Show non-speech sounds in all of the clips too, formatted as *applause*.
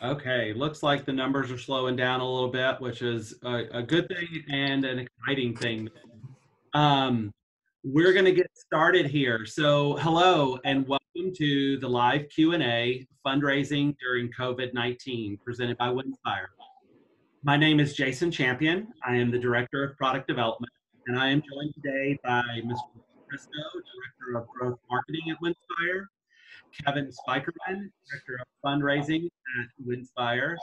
Okay, looks like the numbers are slowing down a little bit, which is a, a good thing and an exciting thing. Um, we're going to get started here. So, hello and welcome to the live Q&A fundraising during COVID-19 presented by Winspire. My name is Jason Champion. I am the Director of Product Development, and I am joined today by Mr. Christo, Director of Growth Marketing at Winspire, Kevin Spikerman, Director of Fundraising at Winspire,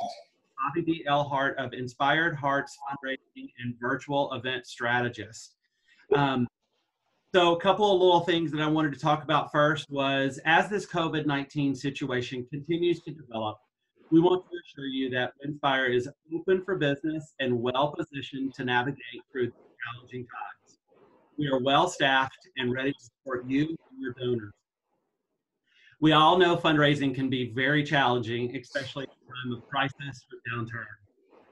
Bobby D. Elhart of Inspired Hearts Fundraising and Virtual Event Strategist. Um, so a couple of little things that I wanted to talk about first was as this COVID-19 situation continues to develop, we want to assure you that Winspire is open for business and well positioned to navigate through challenging times. We are well staffed and ready to support you and your donors. We all know fundraising can be very challenging, especially in a time of crisis or downturn.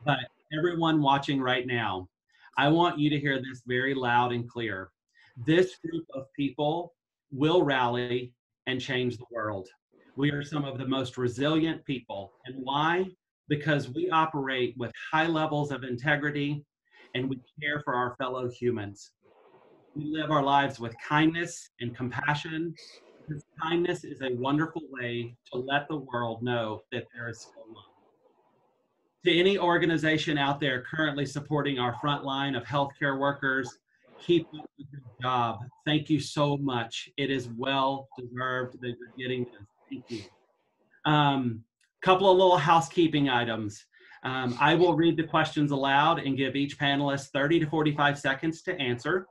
But everyone watching right now, I want you to hear this very loud and clear. This group of people will rally and change the world. We are some of the most resilient people. And why? Because we operate with high levels of integrity and we care for our fellow humans. We live our lives with kindness and compassion kindness is a wonderful way to let the world know that there is still love. To any organization out there currently supporting our front line of healthcare workers, keep up with your job. Thank you so much. It is well deserved that you're getting this. Thank you. Um, couple of little housekeeping items. Um, I will read the questions aloud and give each panelist 30 to 45 seconds to answer.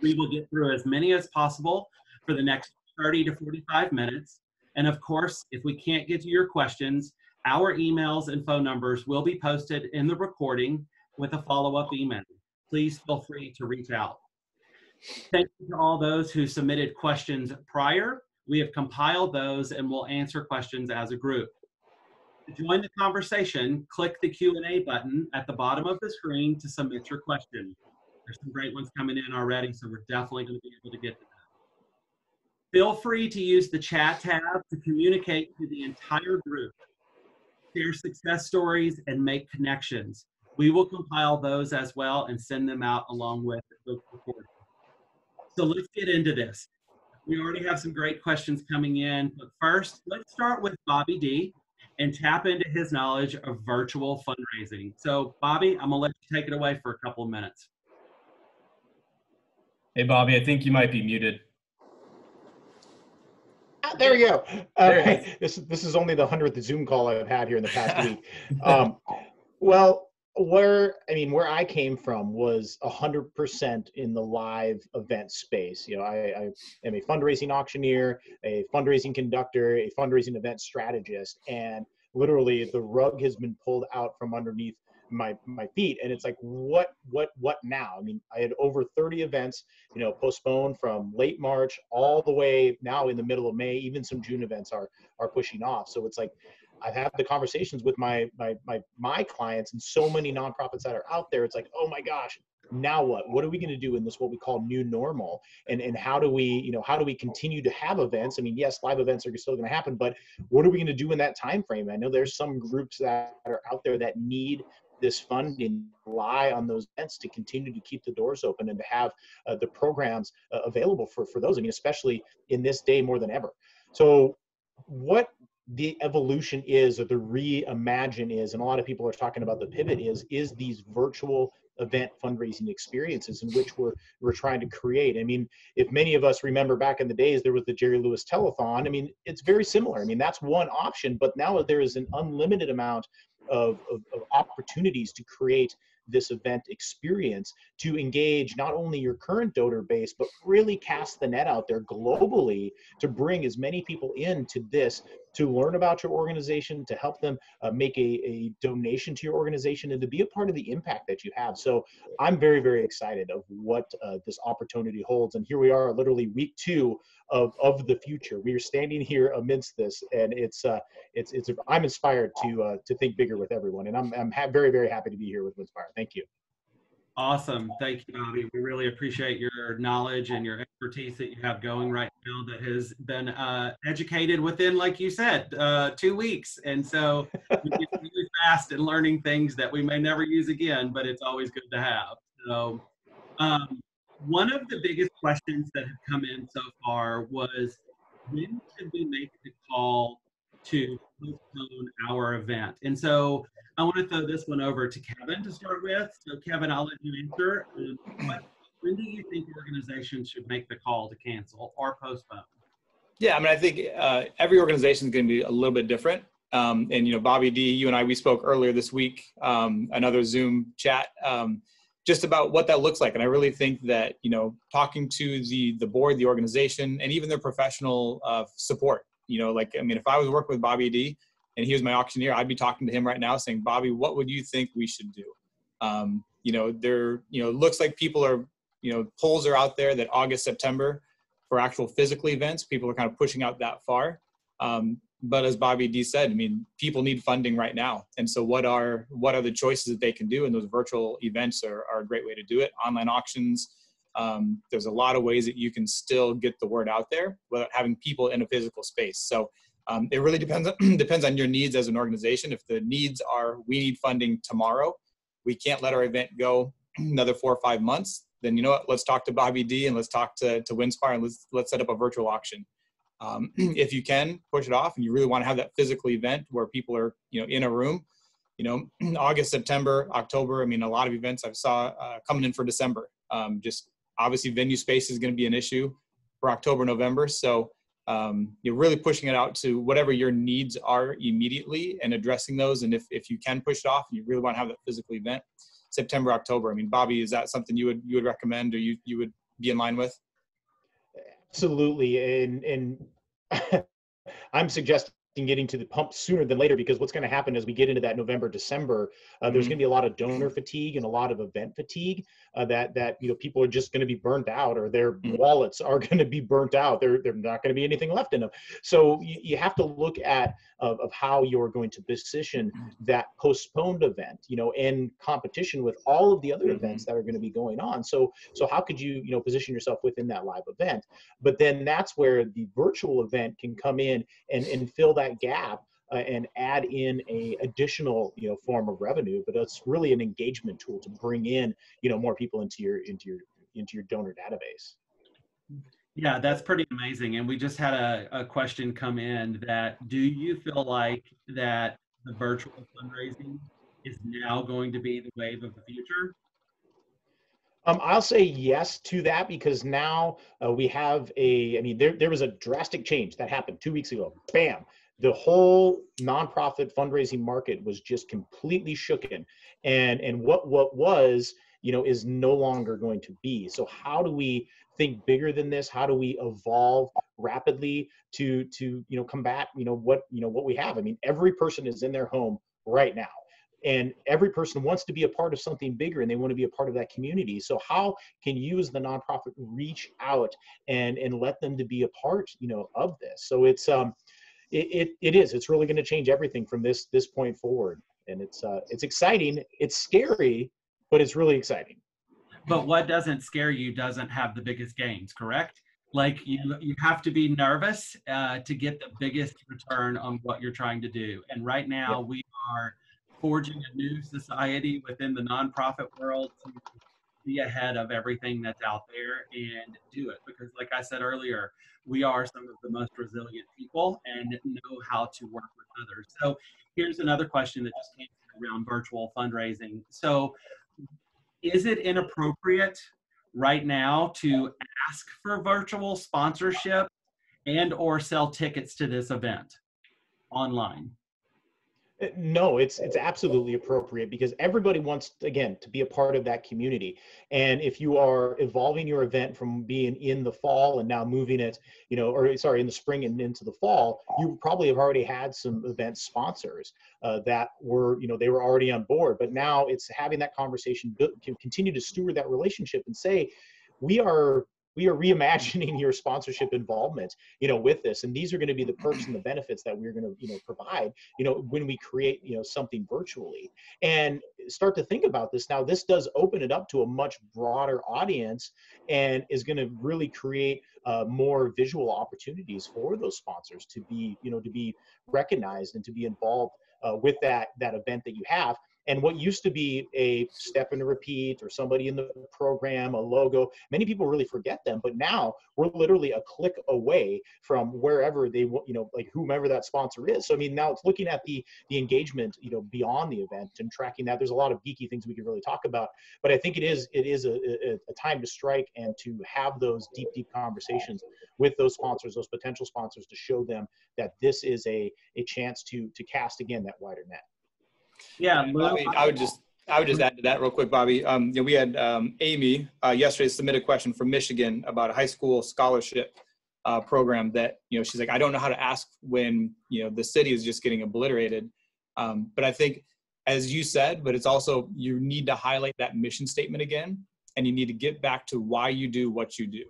We will get through as many as possible for the next 30 to 45 minutes. And of course, if we can't get to your questions, our emails and phone numbers will be posted in the recording with a follow-up email. Please feel free to reach out. Thank you to all those who submitted questions prior. We have compiled those and will answer questions as a group. To join the conversation, click the Q&A button at the bottom of the screen to submit your question. There's some great ones coming in already, so we're definitely going to be able to get to them. Feel free to use the chat tab to communicate to the entire group, share success stories, and make connections. We will compile those as well and send them out along with the book recording. So let's get into this. We already have some great questions coming in, but first, let's start with Bobby D and tap into his knowledge of virtual fundraising. So, Bobby, I'm gonna let you take it away for a couple of minutes. Hey, Bobby, I think you might be muted. Ah, there we go. Uh, this this is only the hundredth Zoom call I've had here in the past week. *laughs* Um, well, where I mean, where I came from was hundred percent in the live event space. You know, I, I, am a fundraising auctioneer, a fundraising conductor, a fundraising event strategist, and literally the rug has been pulled out from underneath my my feet and it's like what what what now i mean i had over 30 events you know postponed from late march all the way now in the middle of may even some june events are are pushing off so it's like I've had the conversations with my my my my clients and so many nonprofits that are out there. It's like, oh my gosh, now what? What are we going to do in this what we call new normal? And and how do we you know how do we continue to have events? I mean, yes, live events are still going to happen, but what are we going to do in that time frame? I know there's some groups that are out there that need this funding rely on those events to continue to keep the doors open and to have uh, the programs uh, available for for those i mean especially in this day more than ever. So what the evolution is or the reimagine is and a lot of people are talking about the pivot is is these virtual event fundraising experiences in which we're we're trying to create. I mean if many of us remember back in the days there was the jerry lewis telethon. I mean it's very similar. I mean that's one option but now there is an unlimited amount of, of, of opportunities to create this event experience to engage not only your current donor base, but really cast the net out there globally to bring as many people into this to learn about your organization, to help them uh, make a, a donation to your organization, and to be a part of the impact that you have. So I'm very, very excited of what uh, this opportunity holds. And here we are, literally week two of, of the future. We are standing here amidst this, and it's uh, it's it's. I'm inspired to uh, to think bigger with everyone, and I'm I'm ha- very, very happy to be here with Winspire. Thank you. Awesome. Thank you, Bobby. We really appreciate your knowledge and your expertise that you have going right now that has been uh, educated within, like you said, uh, two weeks. And so *laughs* we really fast in learning things that we may never use again, but it's always good to have. So um, one of the biggest questions that have come in so far was when should we make the call to postpone our event? And so I want to throw this one over to Kevin to start with. So Kevin, I'll let you answer. Um, when do you think organizations should make the call to cancel or postpone? Yeah, I mean, I think uh, every organization is going to be a little bit different. Um, and you know, Bobby D, you and I, we spoke earlier this week, um, another Zoom chat, um, just about what that looks like. And I really think that you know, talking to the the board, the organization, and even their professional uh, support. You know, like I mean, if I was working with Bobby D, and he was my auctioneer, I'd be talking to him right now, saying, Bobby, what would you think we should do? Um, you know, there, you know, looks like people are, you know, polls are out there that August, September for actual physical events, people are kind of pushing out that far. Um, but as Bobby D said, I mean, people need funding right now. And so what are, what are the choices that they can do? And those virtual events are, are a great way to do it. Online auctions, um, there's a lot of ways that you can still get the word out there without having people in a physical space. So um, it really depends *clears throat* depends on your needs as an organization. If the needs are we need funding tomorrow, we can't let our event go *clears throat* another four or five months. Then you know what? Let's talk to Bobby D and let's talk to to Winspire and let's let's set up a virtual auction. Um, *clears throat* if you can push it off and you really want to have that physical event where people are you know in a room, you know August, September, October. I mean, a lot of events I saw uh, coming in for December. Um, just obviously venue space is going to be an issue for October, November. So um, you're really pushing it out to whatever your needs are immediately and addressing those. And if, if you can push it off and you really want to have that physical event, September, October. I mean, Bobby, is that something you would you would recommend or you you would be in line with? Absolutely, and and *laughs* I'm suggesting getting to the pump sooner than later because what's going to happen as we get into that November December, uh, there's mm-hmm. going to be a lot of donor fatigue and a lot of event fatigue uh, that that you know people are just going to be burnt out or their mm-hmm. wallets are *laughs* going to be burnt out. There there's not going to be anything left in them. So you, you have to look at of, of how you're going to position that postponed event, you know, in competition with all of the other mm-hmm. events that are going to be going on. So so how could you you know position yourself within that live event? But then that's where the virtual event can come in and and fill that gap uh, and add in a additional you know form of revenue but it's really an engagement tool to bring in you know more people into your into your into your donor database. Yeah that's pretty amazing and we just had a, a question come in that do you feel like that the virtual fundraising is now going to be the wave of the future? Um, I'll say yes to that because now uh, we have a, I mean, there, there was a drastic change that happened two weeks ago. Bam the whole nonprofit fundraising market was just completely shooken. And and what what was you know is no longer going to be. So how do we think bigger than this? How do we evolve rapidly to to you know combat you know what you know what we have? I mean every person is in their home right now. And every person wants to be a part of something bigger and they want to be a part of that community. So how can you as the nonprofit reach out and and let them to be a part you know of this? So it's um it, it, it is. It's really going to change everything from this this point forward. And it's uh it's exciting. It's scary but it's really exciting. But what doesn't scare you doesn't have the biggest gains correct? Like you you have to be nervous uh, to get the biggest return on what you're trying to do. And right now yep. we are forging a new society within the nonprofit world to be ahead of everything that's out there and do it because like i said earlier we are some of the most resilient people and know how to work with others. So here's another question that just came around virtual fundraising. So is it inappropriate right now to ask for virtual sponsorship and or sell tickets to this event online? Uh, no, it's it's absolutely appropriate because everybody wants again to be a part of that community. And if you are evolving your event from being in the fall and now moving it, you know, or sorry, in the spring and into the fall, you probably have already had some event sponsors uh, that were, you know, they were already on board. But now it's having that conversation, continue to steward that relationship and say, we are we are reimagining your sponsorship involvement you know with this. And these are going to be the perks and the benefits that we're going to you know provide you know when we create you know something virtually. And start to think about this. Now, this does open it up to a much broader audience and is going to really create uh, more visual opportunities for those sponsors to be, you know, to be recognized and to be involved uh, with that that event that you have and what used to be a step and a repeat or somebody in the program, a logo, many people really forget them. But now we're literally a click away from wherever they, want, you know, like whomever that sponsor is. So I mean, now it's looking at the the engagement, you know, beyond the event and tracking that. There's a lot of geeky things we could really talk about, but I think it is it is a, a, a time to strike and to have those deep deep conversations with those sponsors, those potential sponsors, to show them that this is a a chance to to cast again that wider net. Yeah, Bobby, I would just I would just add to that real quick, Bobby. Um, you know, we had um, Amy uh, yesterday submit a question from Michigan about a high school scholarship uh, program that you know she's like I don't know how to ask when you know the city is just getting obliterated. Um, but I think, as you said, but it's also you need to highlight that mission statement again, and you need to get back to why you do what you do,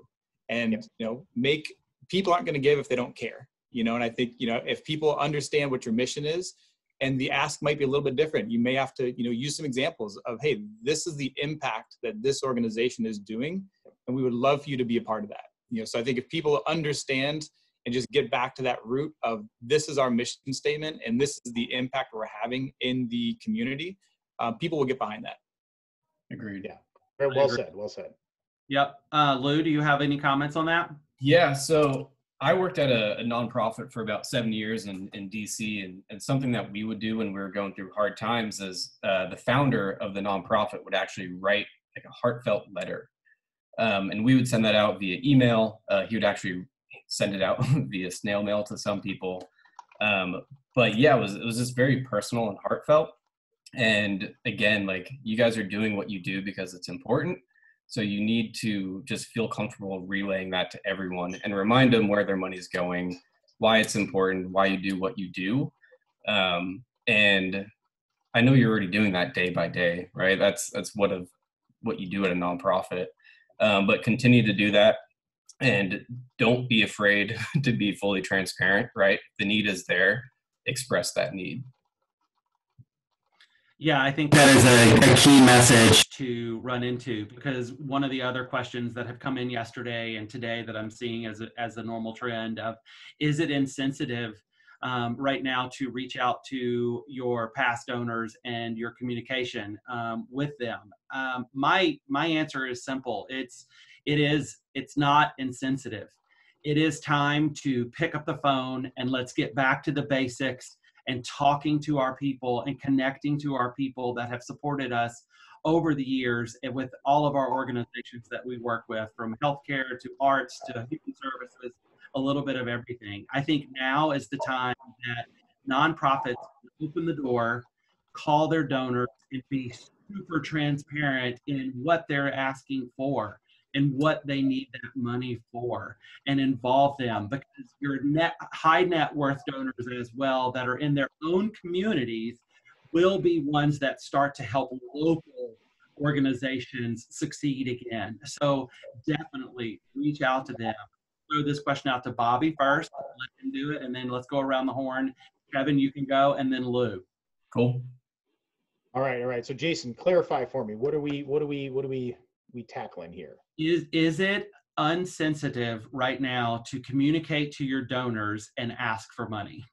and Yep. you know make people aren't going to give if they don't care. You know, and I think you know if people understand what your mission is, and the ask might be a little bit different you may have to you know use some examples of hey this is the impact that this organization is doing and we would love for you to be a part of that you know so i think if people understand and just get back to that root of this is our mission statement and this is the impact we're having in the community uh, people will get behind that Agreed. Yeah. Very well agree. said. Well said. Yep. Uh, Lou, do you have any comments on that? Yeah, so I worked at a, a nonprofit for about seven years in, in DC, and, and something that we would do when we were going through hard times is uh, the founder of the nonprofit would actually write like a heartfelt letter. Um, and we would send that out via email. Uh, he would actually send it out *laughs* via snail mail to some people. Um, but yeah, it was, it was just very personal and heartfelt. And again, like you guys are doing what you do because it's important. So you need to just feel comfortable relaying that to everyone and remind them where their money's going, why it's important, why you do what you do. Um, and I know you're already doing that day by day, right? That's that's what of what you do at a nonprofit. Um, but continue to do that and don't be afraid *laughs* to be fully transparent, right? The need is there. Express that need. Yeah, I think that is a, a key message to run into because one of the other questions that have come in yesterday and today that I'm seeing as a, as a normal trend of is it insensitive um, right now to reach out to your past donors and your communication um, with them? Um, my my answer is simple. It's it is it's not insensitive. It is time to pick up the phone and let's get back to the basics and talking to our people and connecting to our people that have supported us over the years and with all of our organizations that we work with from healthcare to arts to human services a little bit of everything. I think now is the time that nonprofits open the door call their donors and be super transparent in what they're asking for and what they need that money for and involve them because your net high net worth donors as well that are in their own communities will be ones that start to help local organizations succeed again. So definitely reach out to them. Throw this question out to Bobby first, let him do it, and then let's go around the horn. Kevin, you can go, and then Lou. Cool. All right, all right. So Jason, clarify for me. What are we what are we what are we we tackling here? Is is it unsensitive right now to communicate to your donors and ask for money?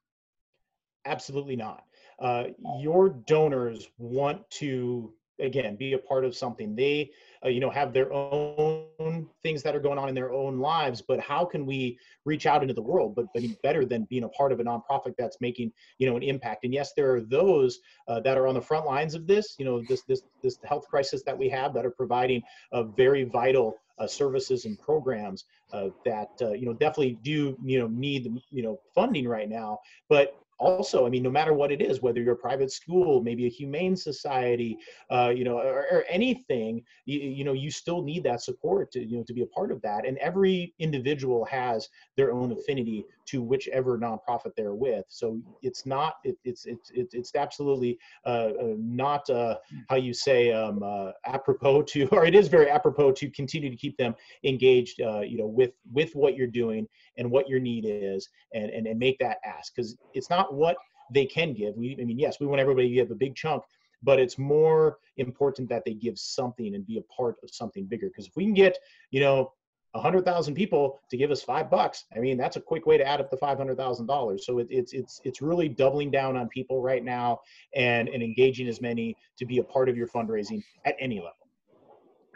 Absolutely not. Uh, your donors want to again be a part of something. They uh, you know have their own things that are going on in their own lives. But how can we reach out into the world? But but better than being a part of a nonprofit that's making you know an impact. And yes, there are those uh, that are on the front lines of this. You know this this this health crisis that we have that are providing a very vital uh, services and programs uh, that uh, you know definitely do you know need you know funding right now. But also, I mean, no matter what it is, whether you're a private school, maybe a humane society, uh, you know, or, or anything, you, you know, you still need that support to you know to be a part of that. And every individual has their own affinity to whichever nonprofit they're with. So it's not it, it's it's it's absolutely uh, uh, not uh, how you say um, uh, apropos to, *laughs* or it is very apropos to continue to keep them engaged, uh, you know, with with what you're doing and what your need is, and and, and make that ask because it's not what they can give. We, I mean, yes, we want everybody to give a big chunk, but it's more important that they give something and be a part of something bigger. Because if we can get, you know, a hundred thousand people to give us five bucks, I mean, that's a quick way to add up the five hundred thousand dollars. So it, it's it's it's really doubling down on people right now and and engaging as many to be a part of your fundraising at any level.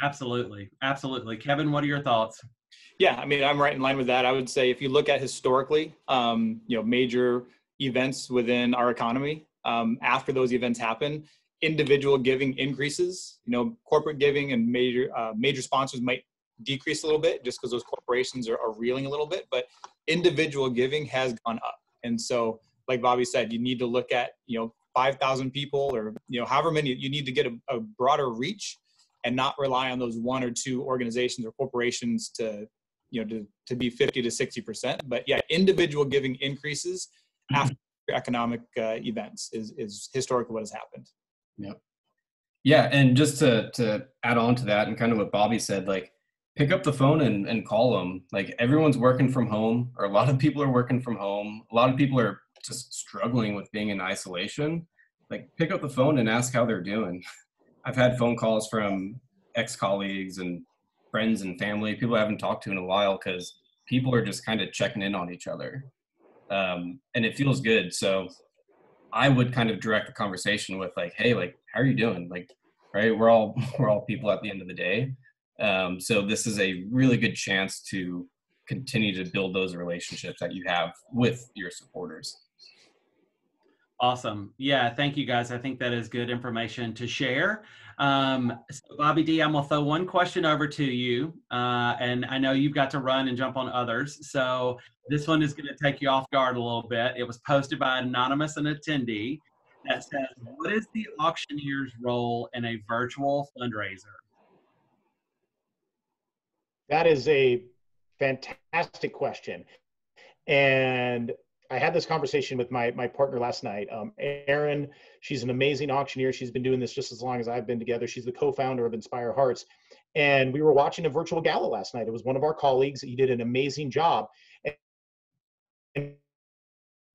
Absolutely, absolutely. Kevin, what are your thoughts? Yeah, I mean, I'm right in line with that. I would say if you look at historically, um, you know, major events within our economy, um, after those events happen, individual giving increases. You know, corporate giving and major uh, major sponsors might decrease a little bit just because those corporations are, are reeling a little bit, but individual giving has gone up. And so, like Bobby said, you need to look at you know 5,000 people or you know however many you need to get a, a broader reach and not rely on those one or two organizations or corporations to you know to, to be 50 to 60 percent but yeah individual giving increases mm-hmm. after economic uh, events is is historically what has happened. Yeah, yeah and just to to add on to that and kind of what bobby said like pick up the phone and, and call them like everyone's working from home or a lot of people are working from home. A lot of people are just struggling with being in isolation. Like pick up the phone and ask how they're doing. *laughs* I've had phone calls from ex colleagues and friends and family, people I haven't talked to in a while, because people are just kind of checking in on each other. Um, and it feels good. So I would kind of direct the conversation with like, Hey, like, how are you doing? Like, right. We're all, *laughs* we're all people at the end of the day. Um, so this is a really good chance to continue to build those relationships that you have with your supporters. Awesome. Yeah, thank you guys. I think that is good information to share. Um, so Bobby D, I'm gonna throw one question over to you, uh, and I know you've got to run and jump on others. So this one is gonna take you off guard a little bit. It was posted by an anonymous an attendee that says, "What is the auctioneer's role in a virtual fundraiser?" That is a fantastic question, and I had this conversation with my my partner last night. Um, Erin, she's an amazing auctioneer. She's been doing this just as long as I've been together. She's the co-founder of Inspire Hearts, and we were watching a virtual gala last night. It was one of our colleagues. He did an amazing job, and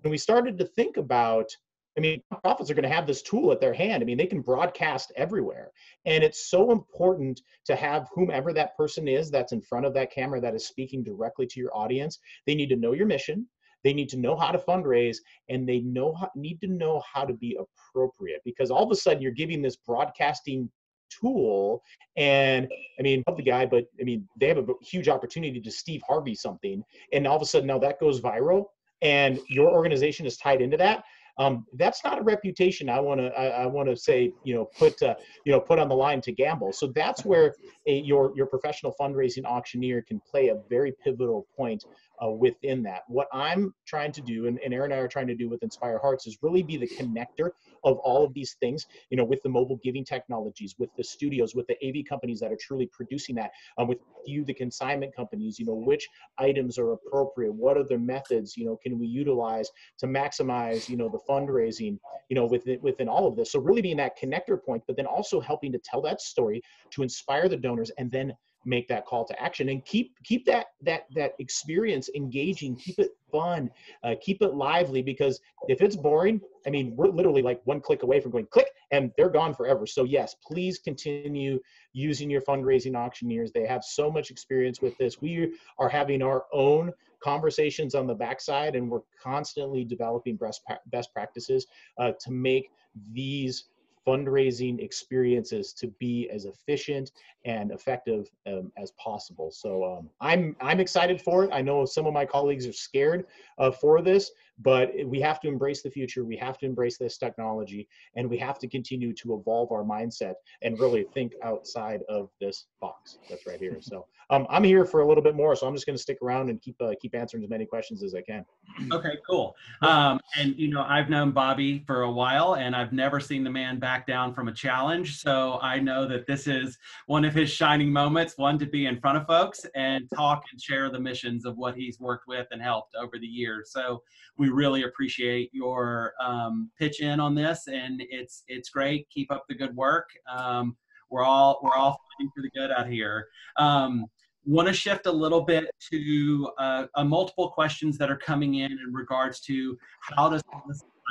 we started to think about. I mean, nonprofits are going to have this tool at their hand. I mean, they can broadcast everywhere. And it's so important to have whomever that person is that's in front of that camera that is speaking directly to your audience. They need to know your mission. They need to know how to fundraise and they know how, need to know how to be appropriate because all of a sudden you're giving this broadcasting tool and i mean love the guy but i mean they have a huge opportunity to steve harvey something and all of a sudden now that goes viral and your organization is tied into that um, that's not a reputation I want to I, I want to say you know put uh, you know put on the line to gamble. So that's where a, your your professional fundraising auctioneer can play a very pivotal point uh, within that. What I'm trying to do, and, and Erin and I are trying to do with Inspire Hearts, is really be the connector of all of these things, you know, with the mobile giving technologies, with the studios, with the AV companies that are truly producing that, um, with you, the consignment companies, you know, which items are appropriate, what are the methods, you know, can we utilize to maximize, you know, the fundraising, you know, within, within all of this. So really being that connector point, but then also helping to tell that story to inspire the donors and then make that call to action and keep keep that that that experience engaging keep it fun uh, keep it lively because if it's boring i mean we're literally like one click away from going click and they're gone forever. So yes please continue using your fundraising auctioneers. They have so much experience with this. We are having our own conversations on the backside and we're constantly developing best best practices uh, to make these fundraising experiences to be as efficient and effective um, as possible. So um, I'm I'm excited for it. I know some of my colleagues are scared uh, for this, but we have to embrace the future. We have to embrace this technology, and we have to continue to evolve our mindset and really think outside of this box that's right here. So um, I'm here for a little bit more, so I'm just going to stick around and keep uh, keep answering as many questions as I can. Okay, cool. Um, and you know, I've known Bobby for a while, and I've never seen the man back down from a challenge. So I know that this is one of his shining moments, one to be in front of folks and talk and share the missions of what he's worked with and helped over the years. So we really appreciate your um, pitch in on this, and it's it's great. Keep up the good work. Um, we're all we're all fighting for the good out here. Um, want to shift a little bit to uh, multiple questions that are coming in in regards to how does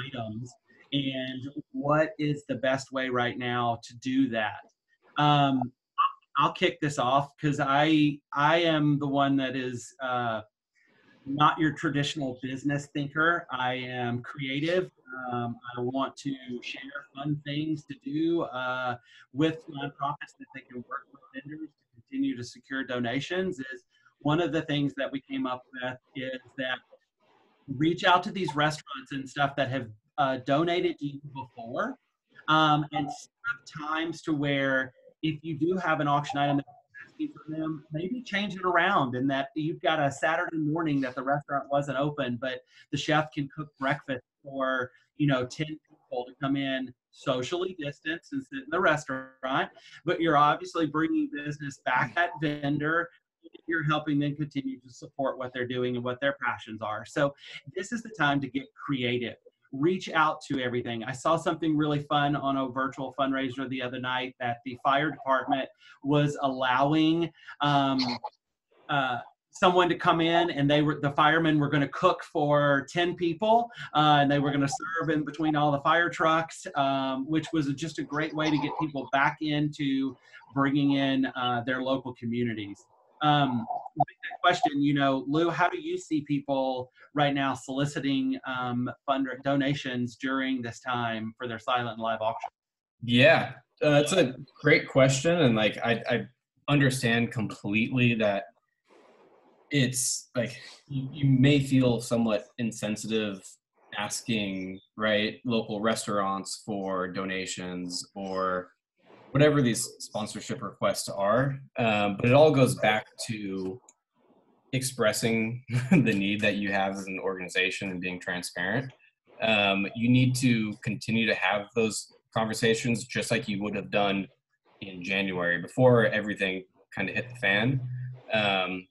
items and what is the best way right now to do that. Um, I'll kick this off because I I am the one that is uh, not your traditional business thinker. I am creative. Um, I want to share fun things to do uh, with nonprofits that they can work with vendors to continue to secure donations. Is one of the things that we came up with is that reach out to these restaurants and stuff that have uh, donated to you before um, and set times to where if you do have an auction item that from them, maybe change it around in that you've got a Saturday morning that the restaurant wasn't open, but the chef can cook breakfast for, you know, 10 people to come in socially distanced and sit in the restaurant, but you're obviously bringing business back at vendor. You're helping them continue to support what they're doing and what their passions are. So this is the time to get creative reach out to everything. I saw something really fun on a virtual fundraiser the other night that the fire department was allowing um, uh, someone to come in and they were the firemen were going to cook for 10 people uh, and they were going to serve in between all the fire trucks um, which was just a great way to get people back into bringing in uh, their local communities um, question, you know, Lou, how do you see people right now soliciting um, fund donations during this time for their silent live auction? Yeah, uh, that's a great question, and like I, I understand completely that it's like you may feel somewhat insensitive asking right local restaurants for donations or whatever these sponsorship requests are. Um, but it all goes back to expressing *laughs* the need that you have as an organization and being transparent. Um, you need to continue to have those conversations just like you would have done in January before everything kind of hit the fan. Um,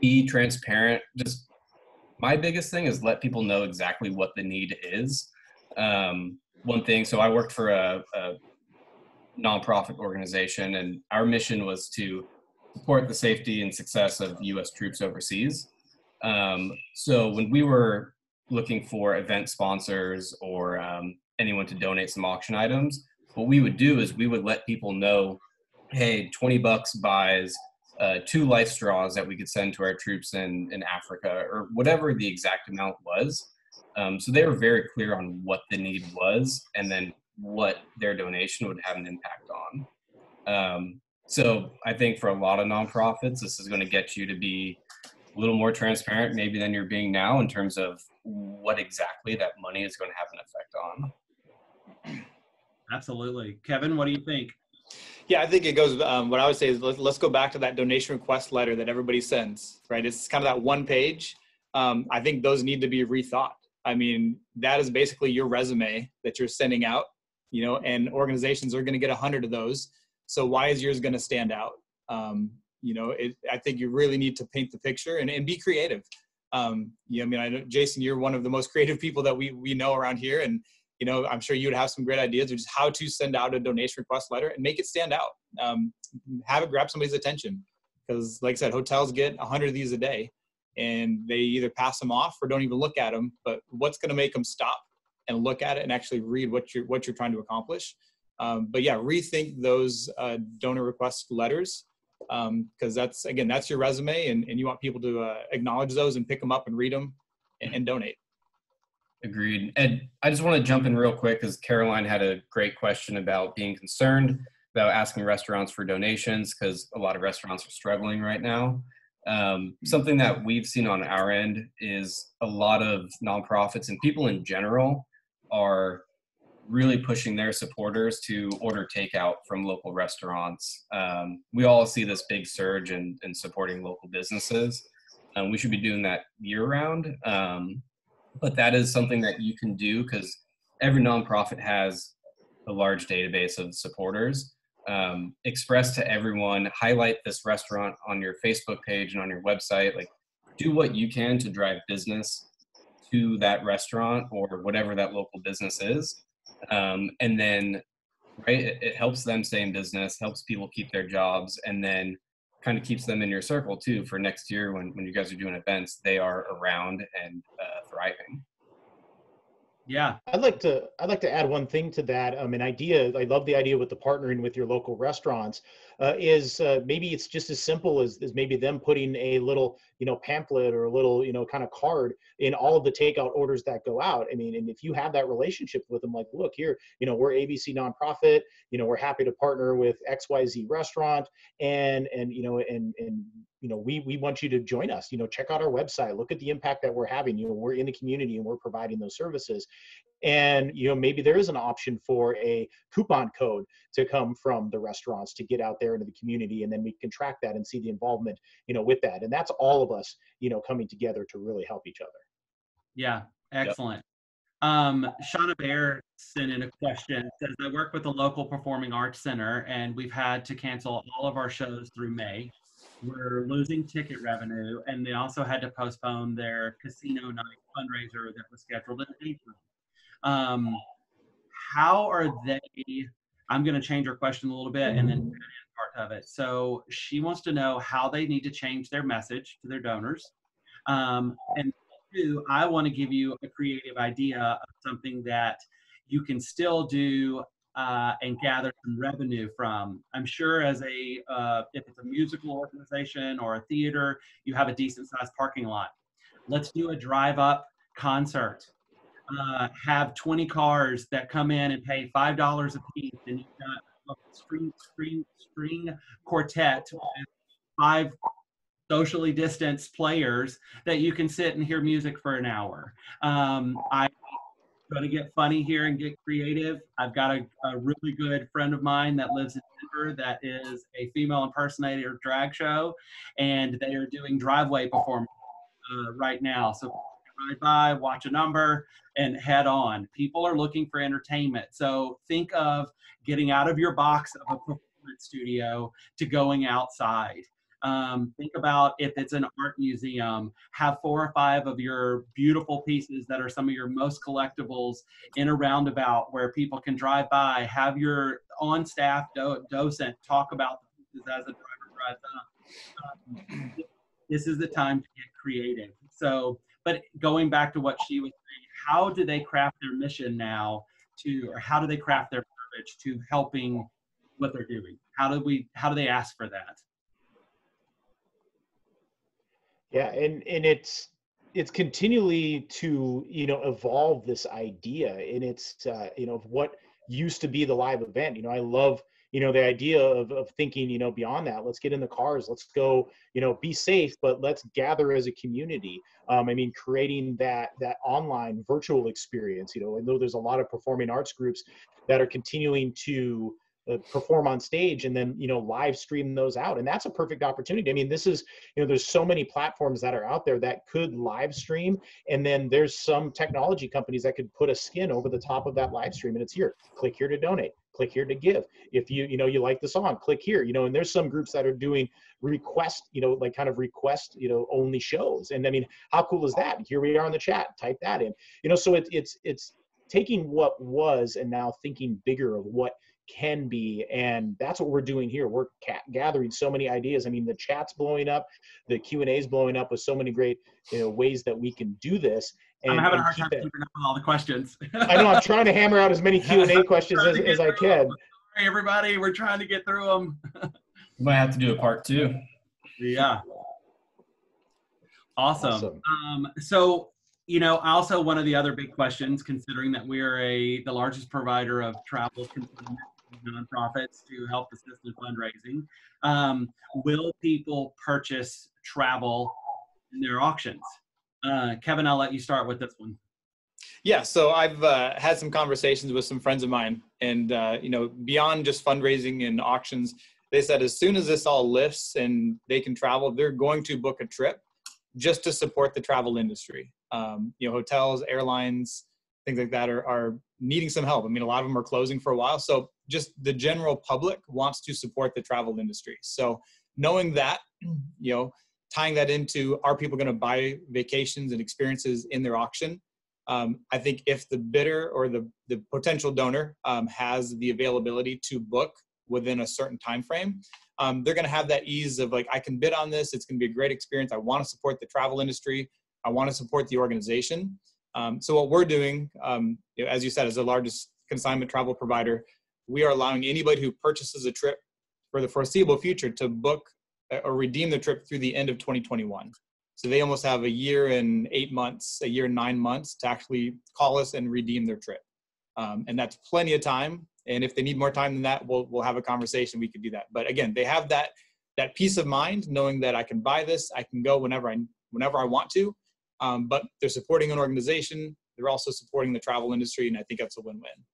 be transparent. Just my biggest thing is let people know exactly what the need is. Um, one thing, so I worked for a, a nonprofit organization, and our mission was to support the safety and success of U.S. troops overseas. Um, so when we were looking for event sponsors or um, anyone to donate some auction items, what we would do is we would let people know, hey, 20 bucks buys uh, two life straws that we could send to our troops in, in Africa or whatever the exact amount was. Um, so they were very clear on what the need was and then what their donation would have an impact on. Um, so I think for a lot of nonprofits, this is going to get you to be a little more transparent, maybe than you're being now, in terms of what exactly that money is going to have an effect on. Absolutely, Kevin. What do you think? Yeah, I think it goes. Um, what I would say is let's, let's go back to that donation request letter that everybody sends. Right, it's kind of that one page. Um, I think those need to be rethought. I mean, that is basically your resume that you're sending out you know, and organizations are going to get a hundred of those. So why is yours going to stand out? Um, you know, it, I think you really need to paint the picture and, and be creative. Um, you know, I mean, I know Jason, you're one of the most *laughs* creative people that we we know around here, and you know, I'm sure you would have some great ideas of just how to send out a donation request letter and make it stand out. Um, have it grab somebody's attention, because like I said, hotels get a hundred of these a day, and they either pass them off or don't even look at them. But what's going to make them stop and look at it and actually read what you're what you're trying to accomplish. Um, but yeah, rethink those uh, donor request letters because um, that's again that's your resume and, and you want people to uh, acknowledge those and pick them up and read them and, and donate. Agreed. Ed, I just want to jump in real quick because Caroline had a great question about being concerned about asking restaurants for donations because a lot of restaurants are struggling right now. Um, something that we've seen on our end is a lot of nonprofits and people in general are really pushing their supporters to order takeout from local restaurants. Um, we all see this big surge in, in supporting local businesses. Um, we should be doing that year round. Um, but that is something that you can do because every nonprofit has a large database of supporters. Um, express to everyone, highlight this restaurant on your Facebook page and on your website. Like, do what you can to drive business to that restaurant or whatever that local business is. Um, and then, right, it, it, helps them stay in business, helps people keep their jobs, and then kind of keeps them in your circle too for next year when, when you guys are doing events, they are around and uh, thriving. Yeah. I'd like to I'd like to add one thing to that. Um, an idea I love the idea with the partnering with your local restaurants uh, is uh, maybe it's just as simple as, as maybe them putting a little you know pamphlet or a little you know kind of card in all of the takeout orders that go out. I mean, and if you have that relationship with them, like, look here, you know, we're ABC nonprofit. You know, we're happy to partner with XYZ restaurant, and and you know, and and you know, we we want you to join us. You know, check out our website, look at the impact that we're having. You know, we're in the community and we're providing those services and you know maybe there is an option for a coupon code to come from the restaurants to get out there into the community and then we can track that and see the involvement you know with that and that's all of us you know coming together to really help each other yeah excellent yep. um shauna bear sent in a question says i work with the local performing arts center and we've had to cancel all of our shows through may we're losing ticket revenue and they also had to postpone their casino night fundraiser that was scheduled in april um, how are they? I'm going to change her question a little bit and then part of it. So she wants to know how they need to change their message to their donors. Um, and two, I want to give you a creative idea of something that you can still do uh, and gather some revenue from. I'm sure as a uh, if it's a musical organization or a theater, you have a decent sized parking lot. Let's do a drive up concert uh, have 20 cars that come in and pay five dollars a piece, and you've got a string string string quartet five socially distanced players that you can sit and hear music for an hour. Um, I'm going to get funny here and get creative. I've got a, a, really good friend of mine that lives in Denver that is a female impersonator drag show, and they are doing driveway performance uh, right now. So ride by, watch a number, and head on. People are looking for entertainment. So think of getting out of your box of a performance studio to going outside. Um, think about if it's an art museum, have four or five of your beautiful pieces that are some of your most collectibles in a roundabout where people can drive by. Have your on staff do- docent talk about the pieces as a driver drives up. Um, this is the time to get creative. So but going back to what she was saying, how do they craft their mission now to, or how do they craft their verbiage to helping what they're doing? How do we, how do they ask for that? Yeah, and and it's it's continually to you know evolve this idea, and it's uh, you know what used to be the live event. You know, I love you know the idea of, of thinking you know beyond that let's get in the cars let's go you know be safe but let's gather as a community um, i mean creating that that online virtual experience you know and though there's a lot of performing arts groups that are continuing to uh, perform on stage and then you know live stream those out and that's a perfect opportunity. I mean this is you know there's so many platforms that are out there that could live stream and then there's some technology companies that could put a skin over the top of that live stream and it's here. Click here to donate. Click here to give. If you you know you like the song click here you know and there's some groups that are doing request you know like kind of request you know only shows. And i mean how cool is that? Here we are in the chat. Type that in. You know so it, it's it's taking what was and now thinking bigger of what can be. And that's what we're doing here. We're gathering so many ideas. I mean the chat's blowing up. The q and a is blowing up with so many great you know ways that we can do this. And, i'm having a hard time keeping up with all the questions. *laughs* I know i'm trying to hammer out as many *laughs* q and a questions as, as i can. Hey everybody we're trying to get through them *laughs* we might have to do a part two. Yeah. Awesome, awesome. Um, so you know, also one of the other big questions, considering that we are a the largest provider of travel nonprofits to help assist in fundraising. Um, will people purchase travel in their auctions? Uh, Kevin, I'll let you start with this one. Yeah, so I've uh, had some conversations with some friends of mine, and uh, you know, beyond just fundraising and auctions, they said as soon as this all lifts and they can travel, they're going to book a trip just to support the travel industry. Um, you know, hotels, airlines, things like that are, are needing some help. I mean, a lot of them are closing for a while. So just the general public wants to support the travel industry. So knowing that, you know, tying that into are people going to buy vacations and experiences in their auction? Um, I think if the bidder or the, the potential donor um, has the availability to book within a certain time frame, um, they're going to have that ease of like, I can bid on this. It's going to be a great experience. I want to support the travel industry. I want to support the organization. Um, so what we're doing, um, you know, as you said, as the largest consignment travel provider, we are allowing anybody who purchases a trip for the foreseeable future to book or redeem the trip through the end of 2021. So they almost have a year and eight months, a year and nine months to actually call us and redeem their trip. Um, and that's plenty of time. And if they need more time than that, we'll, we'll have a conversation. We could do that. But again, they have that, that peace of mind knowing that I can buy this, I can go whenever I, whenever I want to. Um, but they're supporting an organization. They're also supporting the travel industry. And I think that's a win-win.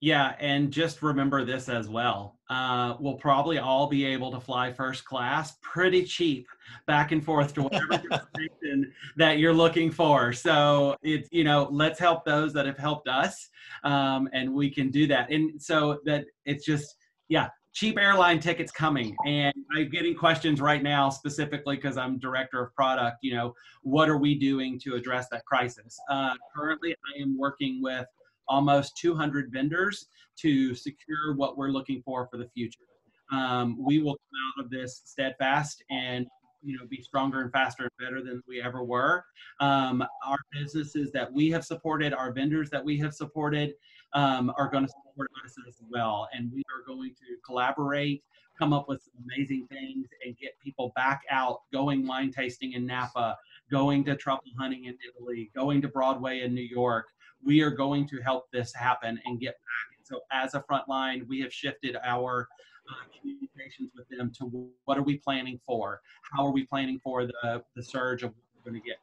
Yeah, and just remember this as well. Uh, we'll probably all be able to fly first class pretty cheap back and forth to whatever *laughs* destination that you're looking for. So it's you know let's help those that have helped us, um, and we can do that. And so that it's just yeah, cheap airline tickets coming. And I'm getting questions right now specifically because I'm director of product. You know, what are we doing to address that crisis? Uh, currently, I am working with almost 200 vendors to secure what we're looking for for the future. Um, we will come out of this steadfast and you know be stronger and faster and better than we ever were. Um, our businesses that we have supported, our vendors that we have supported, um, are going to support us as well, and we are going to collaborate, come up with some amazing things, and get people back out, going wine tasting in Napa, going to truffle hunting in Italy, going to Broadway in New York, we are going to help this happen and get back. And so, as a frontline, we have shifted our uh, communications with them to what are we planning for? How are we planning for the, the surge of what we're going to get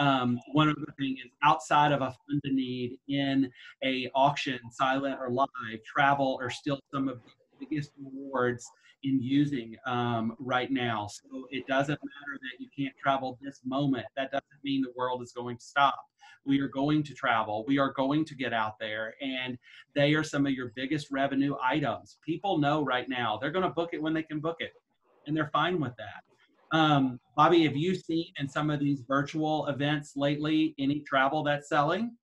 um, one other thing is outside of a fund need in a auction, silent or live, travel are still some of the biggest rewards in using um, right now. So it doesn't matter that you can't travel this moment. That doesn't mean the world is going to stop. We are going to travel. We are going to get out there and they are some of your biggest revenue items. People know right now. They're going to book it when they can book it and they're fine with that. Um, bobby have you seen in some of these virtual events lately any travel that's selling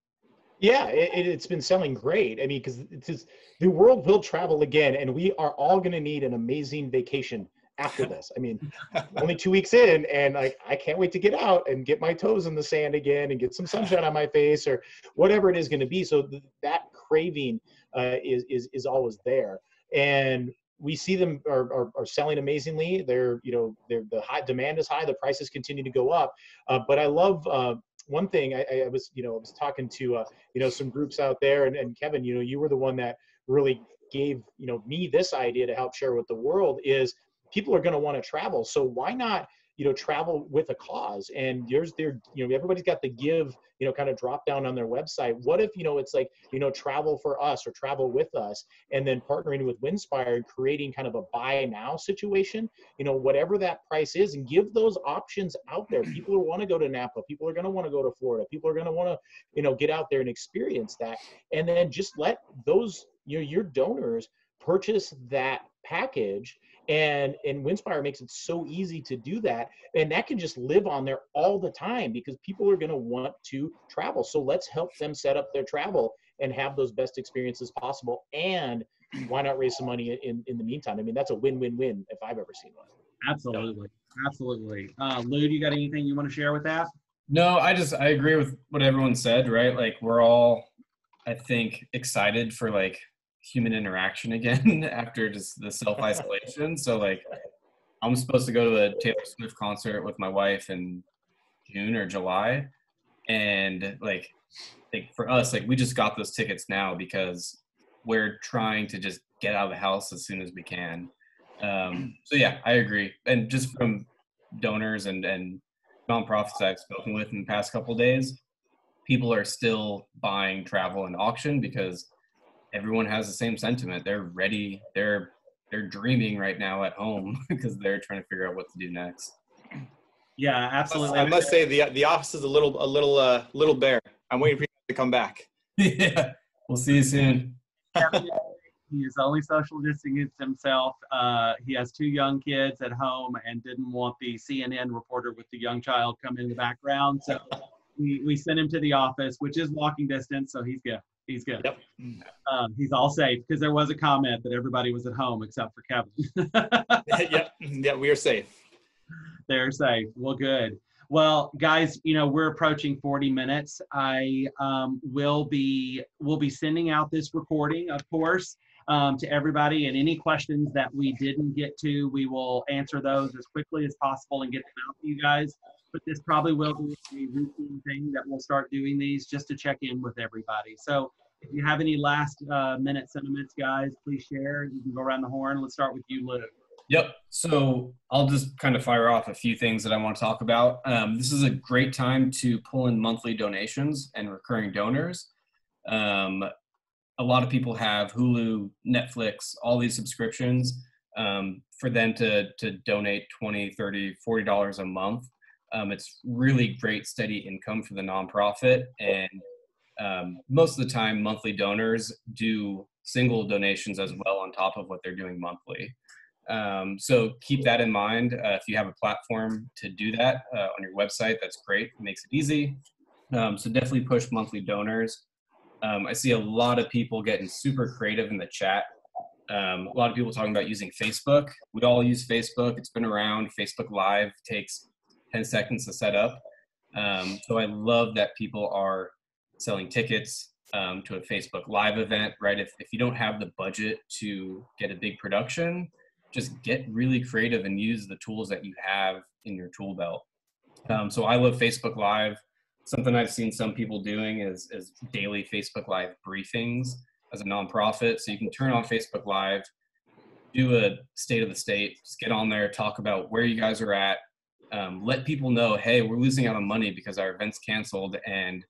yeah, it, has been selling great. I mean, because the world will travel again, and we are all going to need an amazing vacation after *laughs* this. I mean, only two weeks in, and like I can't wait to get out and get my toes in the sand again and get some sunshine on my face or whatever it is going to be. So th- that craving uh, is is is always there, and we see them are, are, are, selling amazingly. They're you know they're the high demand is high, the prices continue to go up. Uh, but I love. Uh, one thing I, I, was, you know, I was talking to, uh, you know, some groups out there, and, and Kevin, you know, you were the one that really gave, you know, me this idea to help share with the world is people are going to want to travel. So why not, you know, travel with a cause? And there's there, you know, everybody's got the give, you know, kind of drop down on their website. What if, you know, it's like, you know, travel for us or travel with us, and then partnering with Winspire and creating kind of a buy now situation, you know, whatever that price is, and give those options out there. *clears throat* People want to go to Napa. People are going to want to go to Florida. People are going to want to, you know, get out there and experience that. And then just let those, you know, your donors purchase that package and and winspire makes it so easy to do that and that can just live on there all the time because people are going to want to travel. So let's help them set up their travel and have those best experiences possible and why not raise some money in in the meantime? I mean that's a win-win-win if i've ever seen one. Absolutely. Absolutely. Uh lou do you got anything you want to share with that? No i just i agree with what everyone said right? Like we're all i think excited for like human interaction again *laughs* after just the self isolation. so like, I'm supposed to go to the Taylor Swift concert with my wife in June or July, and like, like for us, like we just got those tickets now because we're trying to just get out of the house as soon as we can. Um, so yeah, I agree. And just from donors and and nonprofits I've spoken with in the past couple days, people are still buying travel and auction because everyone has the same sentiment. They're ready. They're they're dreaming right now at home *laughs* because they're trying to figure out what to do next. Yeah, absolutely. I must say the the office is a little a little uh little bare. I'm waiting for you to come back. *laughs* yeah, we'll see you soon. *laughs* he is only social distancing himself. Uh, he has two young kids at home and didn't want the CNN reporter with the young child come in the background. So we, we sent him to the office, which is walking distance. So he's good. He's good. Yep. Um, he's all safe because there was a comment that everybody was at home except for Kevin. *laughs* yep. Yeah, we are safe. They're safe. Well, good. Well, guys, you know we're approaching 40 minutes. I um, will be will be sending out this recording, of course, um, to everybody. And any questions that we didn't get to, we will answer those as quickly as possible and get them out to you guys. But this probably will be a routine thing that we'll start doing these just to check in with everybody. So if you have any last uh, minute sentiments, guys, please share. You can go around the horn. Let's start with you, Lou. Yep. So I'll just kind of fire off a few things that I want to talk about. Um, this is a great time to pull in monthly donations and recurring donors. Um, a lot of people have Hulu, Netflix, all these subscriptions. Um, for them to, to donate 20, 30, $40 a month, um, it's really great steady income for the nonprofit. And um, most of the time, monthly donors do single donations as well on top of what they're doing monthly. Um, so keep that in mind. Uh, if you have a platform to do that uh, on your website, that's great. It makes it easy. Um, so definitely push monthly donors. Um, I see a lot of people getting super creative in the chat. Um, a lot of people talking about using Facebook. We all use Facebook. It's been around. Facebook Live takes 10 seconds to set up. Um, so I love that people are selling tickets um, to a Facebook Live event, right? If, if you don't have the budget to get a big production, just get really creative and use the tools that you have in your tool belt. Um, so I love Facebook Live. Something I've seen some people doing is, is daily Facebook Live briefings as a nonprofit. So you can turn on Facebook Live, do a state of the state, just get on there, talk about where you guys are at, um, let people know, hey, we're losing out on money because our event's canceled and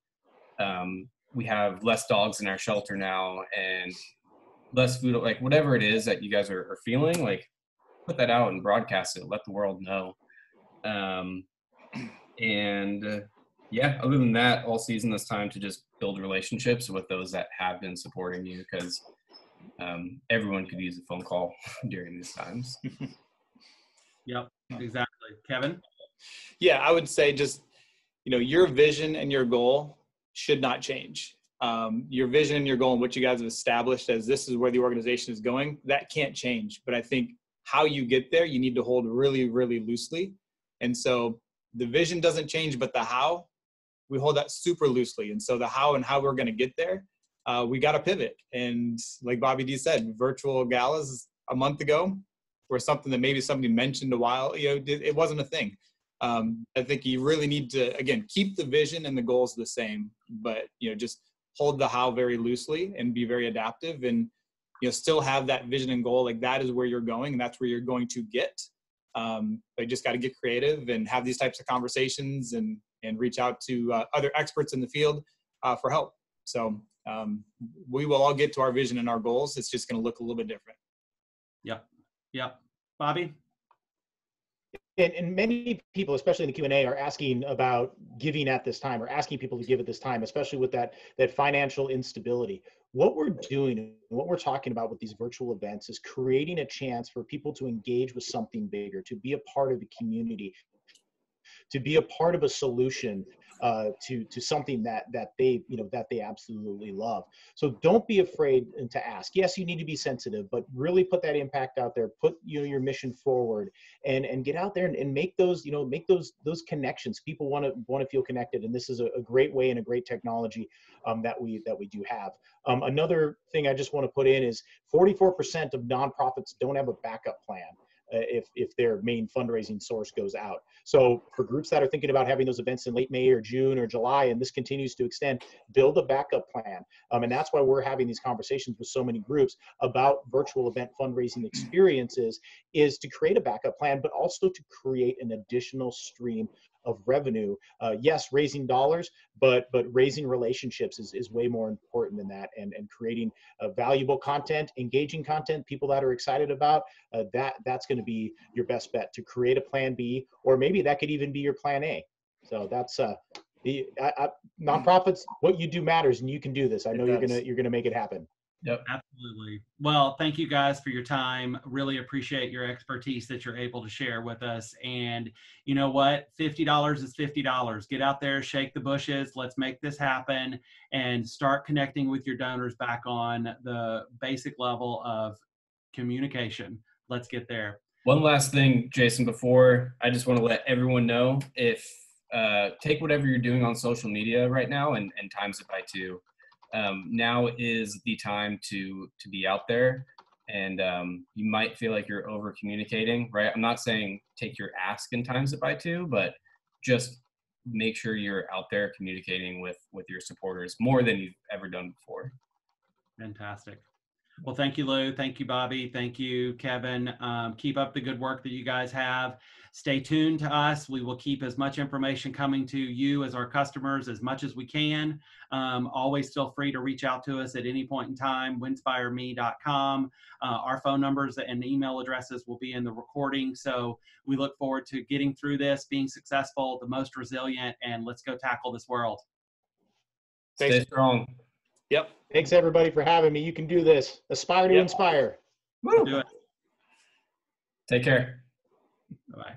um, we have less dogs in our shelter now and less food, like whatever it is that you guys are, are feeling, like put that out and broadcast it, let the world know. Um, and uh, yeah, other than that, all season this time to just build relationships with those that have been supporting you because um, everyone could use a phone call *laughs* during these times. *laughs* yep, exactly. Kevin? Yeah, I would say just, you know, your vision and your goal should not change um, your vision and your goal and what you guys have established as this is where the organization is going, that can't change. But I think how you get there, you need to hold really, really loosely. And so the vision doesn't change, but the how, we hold that super loosely. And so the how and how we're going to get there, uh, we got to pivot. And like Bobby D said, virtual galas a month ago were something that maybe somebody mentioned a while, you know, it wasn't a thing. Um, I think you really need to, again, keep the vision and the goals the same, but, you know, just hold the how very loosely and be very adaptive and you know still have that vision and goal. Like that is where you're going and that's where you're going to get. Um, but you just got to get creative and have these types of conversations and and reach out to uh, other experts in the field uh, for help. So um, we will all get to our vision and our goals. It's just going to look a little bit different. Yep yep bobby and, and, many people, especially in the Q and A, are asking about giving at this time, or asking people to give at this time, especially with that that financial instability. What we're doing, what we're talking about with these virtual events, is creating a chance for people to engage with something bigger, to be a part of the community, to be a part of a solution uh, to to something that that they you know that they absolutely love. So don't be afraid to ask. Yes, you need to be sensitive, but really put that impact out there. Put you know your mission forward, and and get out there and, and make those you know make those those connections. People want to want to feel connected, and this is a, a, great way and a great technology um, that we that we do have. Um, another thing I just want to put in is 44% of nonprofits don't have a backup plan. Uh, if if their main fundraising source goes out. So for groups that are thinking about having those events in late May or June or July, and this continues to extend, build a backup plan. Um, and that's why we're having these conversations with so many groups about virtual event fundraising experiences is to create a backup plan, but also to create an additional stream of revenue. Uh, yes, raising dollars, but but raising relationships is, is way more important than that. And and creating uh, valuable content, engaging content, people that are excited about uh, that that's going to be your best bet to create a plan B, or maybe that could even be your plan A. So that's uh, the I, I, nonprofits. What you do matters, and you can do this. I know you're gonna you're gonna make it happen. Yep. Absolutely. Well, thank you guys for your time. Really appreciate your expertise that you're able to share with us. And you know what? $50 is $50. Get out there, shake the bushes. Let's make this happen and start connecting with your donors back on the basic level of communication. Let's get there. One last thing, Jason, before I just want to let everyone know if uh, take whatever you're doing on social media right now and, and times it by two. Um, now is the time to to be out there, and um, you might feel like you're over communicating, right? I'm not saying take your ask and times it by two, but just make sure you're out there communicating with with your supporters more than you've ever done before. Fantastic. Well, thank you, Lou. Thank you, Bobby. Thank you, Kevin. Um, keep up the good work that you guys have. Stay tuned to us. We will keep as much information coming to you as our customers as much as we can. Um, always feel free to reach out to us at any point in time, winspireme.com. Uh, our phone numbers and email addresses will be in the recording. So we look forward to getting through this, being successful, the most resilient, and let's go tackle this world. Stay strong. Yep. Thanks everybody for having me. You can do this. Aspire to Yep. inspire. Do it. Take care. Bye-bye.